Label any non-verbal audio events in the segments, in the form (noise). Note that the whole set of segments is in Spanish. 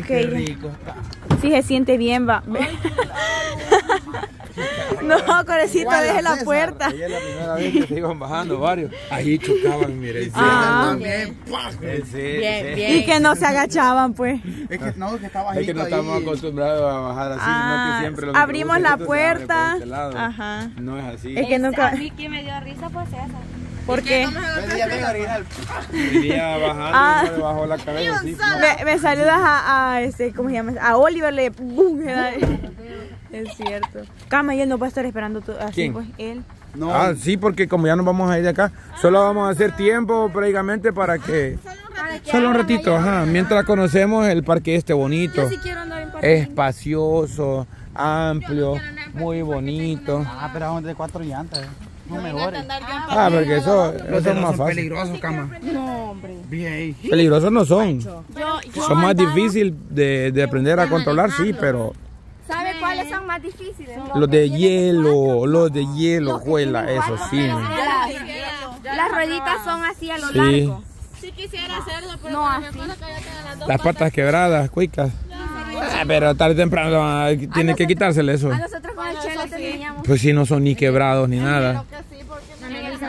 tenemos que ir. Sí, se siente bien, va. (laughs) No, Corecito, deje la puerta. Ella es la primera vez que se iban bajando varios. Ahí chocaban, mire. Ah. También. En serio, Bien, sí. bien. Y que no se agachaban, pues. Es que no, que está bajito Es que no estamos ahí. acostumbrados a bajar así, Ah, sino que siempre los abrimos la abren puerta. este. Ajá. No es así. Es que nunca. A mí que me dio risa pues esa. Porque (laughs) bajando Ah. y no le bajó la cabeza así. me, me saludas a, a este, ¿cómo se llama? A Oliver le da- Es cierto. Cama, y él no va a estar esperando tú- así, ¿Quién? pues, él. No, Ah, sí, porque como ya nos vamos a ir de acá, solo vamos a hacer tiempo prácticamente para que... Solo un ratito, ajá. Mientras conocemos el parque este bonito. quiero andar en parque. Espacioso, amplio, muy bonito. Ah, pero vamos de cuatro llantas. eh. No mejores. Ah, porque eso, eso es más fácil. peligrosos, cama. No, hombre. Bien. Peligrosos no son. Yo, yo Son más difíciles de, de aprender a controlar, sí, pero ¿Sabe cuáles son más difíciles? los de hielo, los de hielo, juela, eso sí. Las, las rueditas son así a lo Sí. largo. Sí quisiera hacerlo, pero No, así. las dos Las patas quebradas, cuicas. Ah, pero tarde o temprano tienen que quitársele eso. A nosotros con el chelo teníamos. Pues si no son ni quebrados ni nada.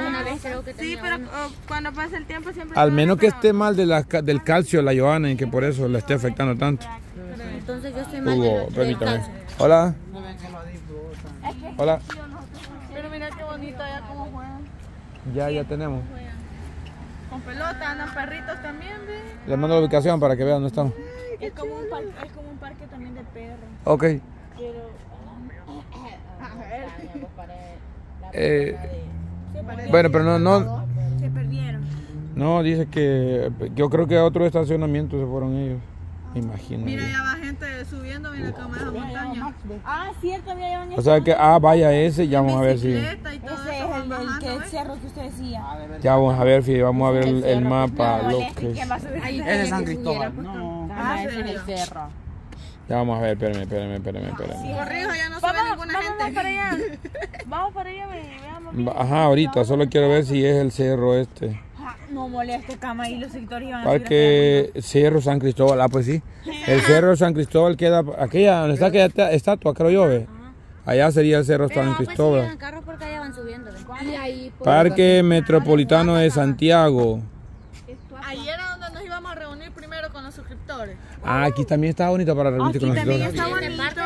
una vez creo que Sí, pero oh, cuando pasa el tiempo siempre... Al menos que esté mal de la del calcio la Joana y que por eso le esté afectando tanto. Entonces yo estoy mal. Hugo, permítame. Hola. Hola. Pero mira qué bonito allá como juegan. Ya, ya tenemos. Con pelota, andan perritos también, ¿ves? Les mando la ubicación para que vean dónde están. Es como un, par- es como un parque también de perros. Ok. (laughs) Eh, bueno, pero no, no, Se perdieron. no, dice que yo creo que a otro estacionamiento se fueron ellos. Me imagino. Mira, ya va gente subiendo, mira cómo es la montaña. Ah, cierto, mira, llevan O sea que, ah, vaya ese, ya vamos a ver si, Bicicleta y todo Ese es van el, bajando, que, el ¿ves? cerro que usted decía. ya vamos a ver si vamos a ver el, el mapa, No, lo moleste, que, ¿quién va a subir? Es de San Cristóbal. No. Ah, ese es el cerro. Ya vamos a ver, espérame, espérame, espérame, espérame. Corrijo, ya no sube ninguna gente. para allá. (laughs) Vamos para allá, ve- veamos. Ajá, ahorita, solo quiero ver si es el cerro este. Ah, No moleste, cama, y los sectores iban a Parque Cerro San Cristóbal, ah, pues sí. (laughs) El Cerro San Cristóbal queda, aquella, donde está aquella esta- estatua, creo yo, ve. Allá sería el Cerro San Cristóbal. carros porque allá van subiendo. ve. Y ahí por Parque Metropolitano de Santiago. Ahí era donde nos íbamos a reunir primero con los suscriptores. Ah, aquí también está bonito para reunirse con también nosotros. está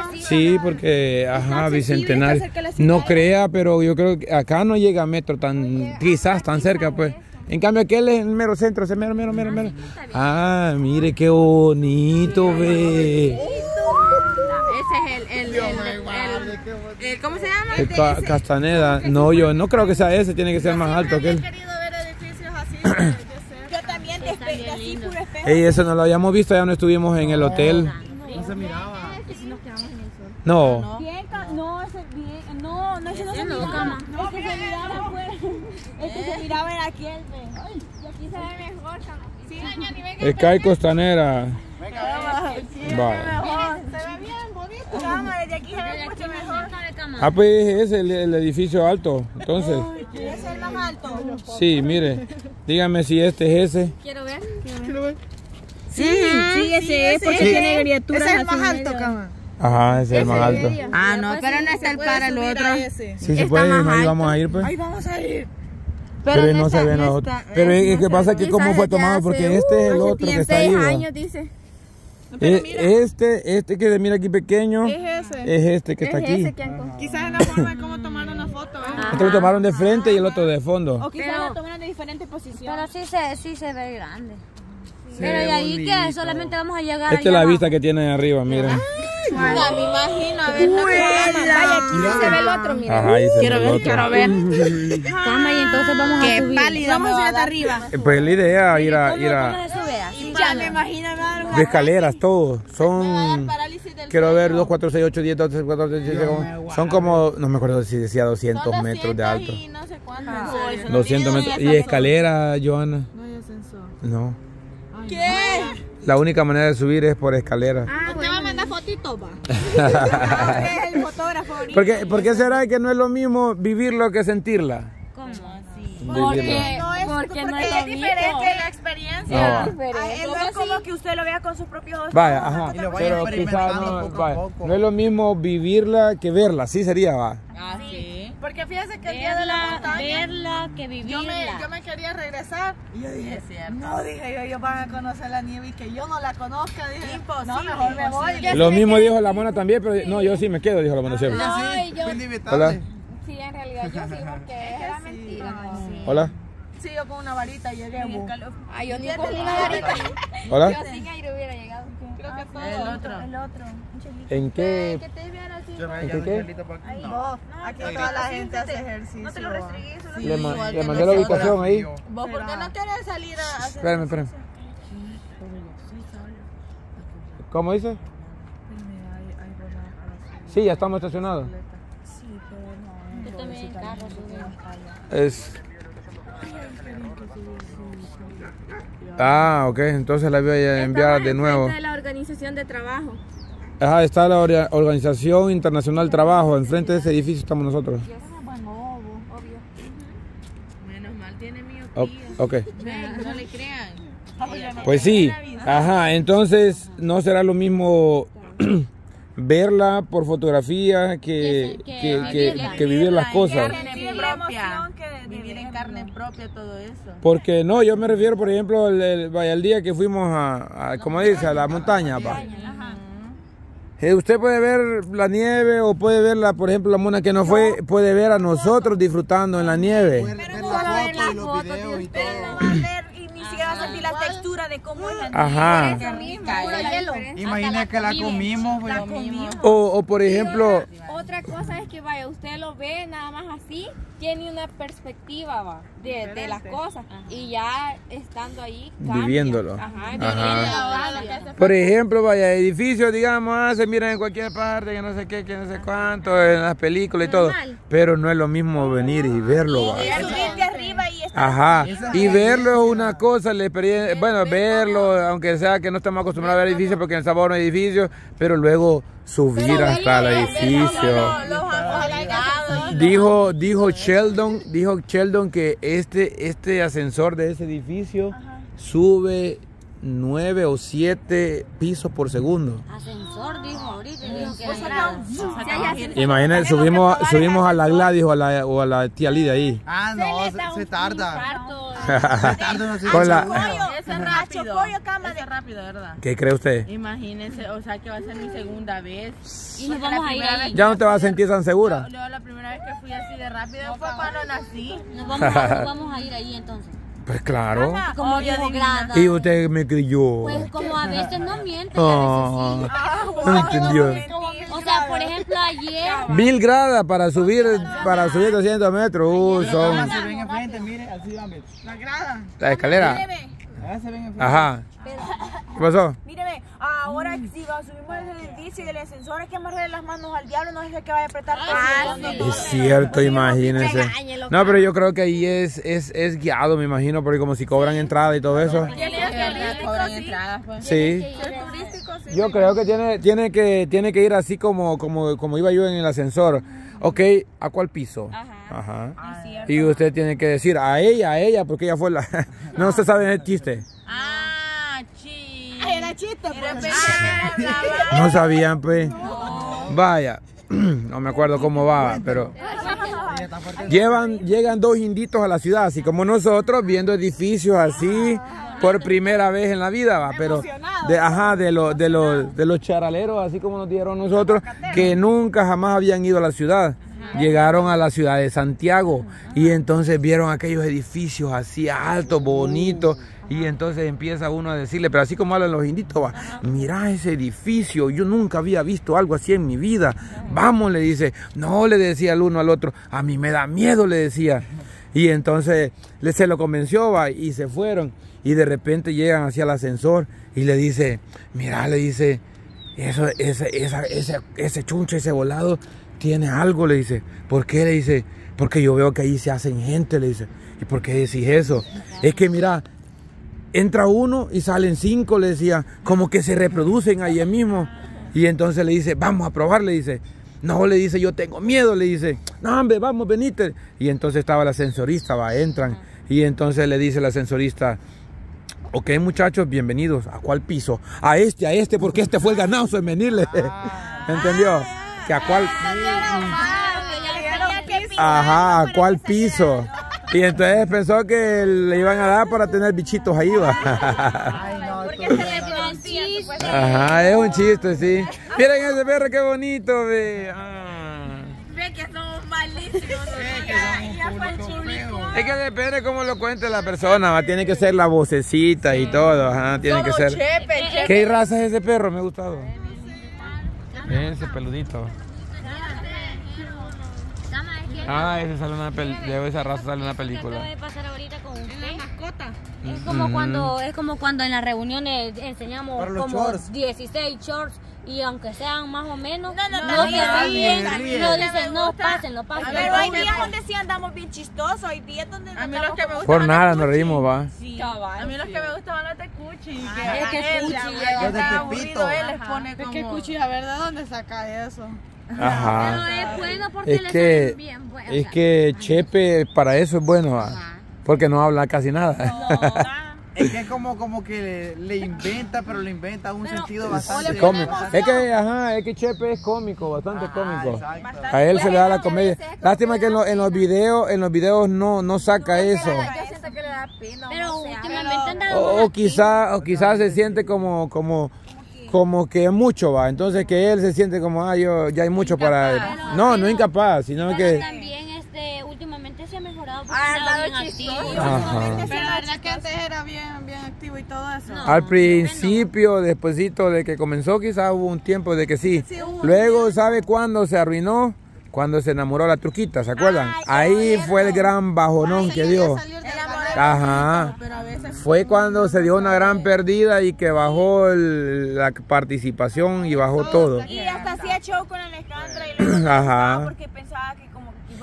bonito. Sí, porque, ajá, Bicentenario. No crea, pero yo creo que acá no llega metro tan, quizás tan cerca, pues. En cambio, aquel es el mero centro, ese mero, mero, mero, mero. Ah, mire qué bonito, ve. Ese es el, el, el, el- el- ¿cómo se llama? El Ca- Castaneda. No, yo no creo que sea ese, tiene que ser más alto que He él. querido ver edificios así (clears throat) de, de cerca. Yo puro espejo. Ey, eso no lo habíamos visto, ya no estuvimos en el hotel. No se miraba. No. Bien, ca- no, ese bien, no, no, ese no se miraba. (laughs) No, que se miraba afuera. Este se miraba en aquel, ve. Y aquí se ve mejor, cama. Sí, doña, ni venga. El CAI Costanera. Vaya. Vaya. Se ve bien bonito. Cama, desde aquí se ve mucho mejor. Ah, pues es el, el edificio alto. Entonces, Ese es el más alto. sí, mire. Dígame si este es ese. Quiero ver. Sí, sí, ese es porque tiene criaturas Ese es el más alto, cama. Ajá, ese es el más alto. Ah, no, pero no está el para el otro. Sí, se puede, ahí vamos a ir, pues. Ahí vamos a ir. Pero, no se ve nosotros. Pero es que pasa que cómo fue tomado, porque este es el otro que está ahí. años, dice. Eh, Este, este que se mira aquí pequeño, Es ese. es este que está aquí. Quizás es la forma de cómo tomar Este lo tomaron de frente y el otro de fondo. O quizás la tomaron de diferentes posiciones. Pero sí se, sí se ve grande. Pero de ahí que solamente vamos a llegar Esta es la vista que tiene arriba, miren. me imagino. A ver, Vaya, aquí se ve el otro, mira. Ajá, ahí se ve el otro. Cama y entonces vamos a subir. Vamos a subir hasta arriba. Eh, Pues la idea ir a, ir ¿Cómo a? Ya me imagino, de escaleras, todo. Son, quiero ver, 2, 4, 6, 8, 10, 12, 14, 15, como- son como, no me acuerdo si decía 200 metros de alto. Y no sé cuánto. 200 metros. ¿Y escalera, Joana? No hay ascensor. No. ¿Qué? La única manera de subir es por escalera. ¿Usted va a mandar fotitos, va? (laughs) Es el fotógrafo. ¿Por qué, por qué será que no es lo mismo vivirlo que sentirla? ¿Cómo así? No es porque no es Es lo mismo. diferente la experiencia. No. Ah, no es como que usted lo vea con sus propios ojos. Vaya, ajá. Y lo Pero quizás no, vaya, no es lo mismo vivirla que verla, sí sería, va. Ah, sí. Porque fíjese que el día de la Verla, montaña, verla, que yo vivirla. me, yo me quería regresar. Y yo dije, no, dije yo, ellos van a conocer la nieve y que yo no la conozca. Dije, no, mejor me voy. Lo mismo dijo la mona también, pero no, yo sí me quedo, dijo la mona siempre. No, y yo, Hola. sí, en realidad yo sí, porque (laughs) era mentira. Hola. Sí, yo con una varita llegué. Ay, yo ni con una varita. Hola. Yo sin aire hubiera llegado. Creo que todo. El otro. El otro. ¿En qué? Te así. Me ¿En qué qué? aquí. Toda la gente hace ejercicio. No te lo restringís. Le, ma- le mandé la ubicación ahí. ¿Vos por qué no querés salir a hacer Espérame, espérame. ¿Cómo dice? Sí, ya estamos estacionados. Yo también en carro. Es. Ah, ok, entonces la voy a enviar de nuevo. de la organización de trabajo. Ajá, está la Orga- Organización Internacional Trabajo. Enfrente de ese edificio estamos nosotros. Obvio. Menos mal tiene ok. No le crean. Pues sí. Ajá, entonces no será lo mismo (clears throat) verla por fotografía que, Que- que, que vivirla. vivir las cosas. Propia. Vivir en carne propia todo eso. Porque no, yo me refiero, por ejemplo, el, el- vaya, el día que fuimos a, a, como dice, a la montaña. pa. Eh, usted puede ver la nieve o puede ver, la, por ejemplo, la mona que no fue, puede ver a nosotros disfrutando en la nieve. Ver, ver las la textura de cómo es la Ajá. Imagina que la comimos. O, o por ejemplo, Otra cosa es que vaya, usted lo ve nada más así, tiene una perspectiva va, de, de las cosas y ya estando ahí cambia. Viviéndolo. Ajá, Ajá. por ejemplo, vaya, edificios, digamos, ah, se miran en cualquier parte, que no sé qué, que no sé cuánto, en las películas y todo. Pero no es lo mismo venir y verlo. y Ajá, y verlo es una cosa, la experiencia, bueno, verlo, aunque sea que no estamos acostumbrados a ver edificios porque en el sabor no hay edificios, pero luego subir hasta el edificio. Dijo, dijo Sheldon, dijo Sheldon que este, este ascensor de ese edificio sube nueve o siete pisos por segundo. Ascensor dijo ahorita, dijo que era- Imagínate, subimos, subimos a la Gladys o a la, o a la tía Lidia ahí. Ah, no, se, se un tarda. (laughs) Se tarda unos Con la-. Eso es rápido. Eso es rápido, ¿verdad? ¿Qué cree usted? Imagínense, o sea que va a ser mi segunda vez. Y nos vamos a ir ahí. Ya no te vas a sentir tan segura. Yo la primera vez que fui así de rápido fue cuando nací. Nos vamos, a, nos (laughs) vamos a ir ahí entonces. Pues claro. Como. Grada. Y usted me creyó. Pues como a veces no miente, Oh, a no (laughs) entendió. veces sí. O sea, por ejemplo, ayer Mil gradas para subir, para subir 200 metros. Uh, son Se ven enfrente, mire, así van. ve. La grada. la escalera. Ah. Ajá. ¿Qué pasó? Míreme, ahora si va, subimos el edificio y el ascensor hay que amarrarle las manos al diablo, no es el que vaya a apretar. Es cierto, imagínense. No, pero yo creo que ahí es, es, es guiado, me imagino, porque como si cobran entrada y todo eso. Cobran entradas, pues. Sí. Yo creo que tiene, tiene que tiene que ir así como, como, como iba yo en el ascensor. Ok, ¿a cuál piso? Ajá. Y usted tiene que decir a ella, a ella, porque ella fue la... (laughs) No se sabe el chiste. Ah, chiste, pues. No sabían, pues. Vaya. (clears throat) No me acuerdo cómo va, pero... Llevan, llegan dos inditos a la ciudad, así como nosotros, viendo edificios así por primera vez en la vida, va, pero de, ajá, de los, de los, de los charaleros, así como nos dieron nosotros, que nunca jamás habían ido a la ciudad. Llegaron a la ciudad de Santiago y entonces vieron aquellos edificios así altos, bonitos, y entonces empieza uno a decirle, pero así como hablan los inditos, va, mira ese edificio, yo nunca había visto algo así en mi vida. Vamos, le dice, no, le decía el uno al otro, a mí me da miedo, le decía. Y entonces se lo convenció, va, y se fueron. Y de repente llegan hacia el ascensor y le dice, mira, le dice, eso, ese, esa, ese, ese chunche, ese volado, tiene algo, le dice. ¿Por qué? Le dice, porque yo veo que ahí se hacen gente, le dice. ¿Y por qué decís eso? Es que mira, entra uno y salen cinco, le decía, como que se reproducen ahí mismo. Y entonces le dice, vamos a probar, le dice. No, le dice, yo tengo miedo, le dice, no, hombre, vamos, venite. Y entonces estaba el ascensorista, va, entran. Y entonces le dice la ascensorista, ok muchachos, bienvenidos. ¿A cuál piso? A este, a este, porque este fue el ganazo en venirle. (laughs) ¿Entendió? Que a cuál... Ajá, ¿a cuál piso? Y entonces pensó que le iban a dar para tener bichitos ahí, va. Ay, no, tú- Ajá, es un chiste, sí. Miren ese perro, qué bonito, ve. Ah. Ve que somos malísimos. Es que depende cómo lo cuente la persona, va. Tiene que ser la vocecita y todo, ajá, tiene que ser. Chepe, chepe. ¿Qué raza es ese perro? Me ha gustado. Ese peludito. Ah, ese sale una pel de esa raza sale una película. Acaba de pasar ahorita con usted. Es como cuando es como cuando en las reuniones enseñamos como shorts. 16 shorts y aunque sean más o menos no, no, no, se ríen, no dicen no pasen, no pasen. Pero hay días donde sí andamos bien chistosos, hay días donde A mí los que me gustan Por nada nos reímos, va. Sí. A mí los que me gustaban los de Cuchi. Ah, es que Cuchi está aburrido, él les pone como... Es que Cuchi, a ver, ¿de dónde saca eso? Pero Ajá. es bueno porque Es le que, bien buenos. es que Chepe para eso es bueno, va. Porque no habla casi nada. (laughs) Es que es como, como que le, le inventa, pero le inventa un sentido bastante. Es cómico. Es que, ajá, es que Chepe es cómico, bastante Ajá, cómico. exacto. A él se le da la comedia. Lástima que en, lo- en los videos, en los videos no, no saca eso. Pero últimamente O, o quizá, o quizás se siente como, como, como que es mucho va. Entonces que él se siente como, ah, yo, ya hay mucho para él. No, no incapaz, sino Pero que. también este últimamente se ha mejorado porque andaba andado bien chistoso. activo. Ajá. Pero la verdad que antes era bien, bien activo y todo eso. No. Al principio, despuesito de que comenzó, quizás hubo un tiempo de que sí. Luego, ¿sabe cuándo se arruinó? Cuando se enamoró la truquita, ¿se acuerdan? Ahí fue el gran bajonón que dio. Ajá. Pero a veces Fue cuando se dio una gran pérdida y que bajó el- la participación y bajó todo. Y hasta hacía show con Alejandra y (clears throat) Ajá. porque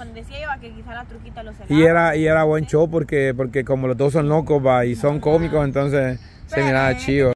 como y bueno, decía yo que quizá la truquita lo celaba. Y era, y era buen show porque, porque como los dos son locos va, y son cómicos, entonces se miraba chido.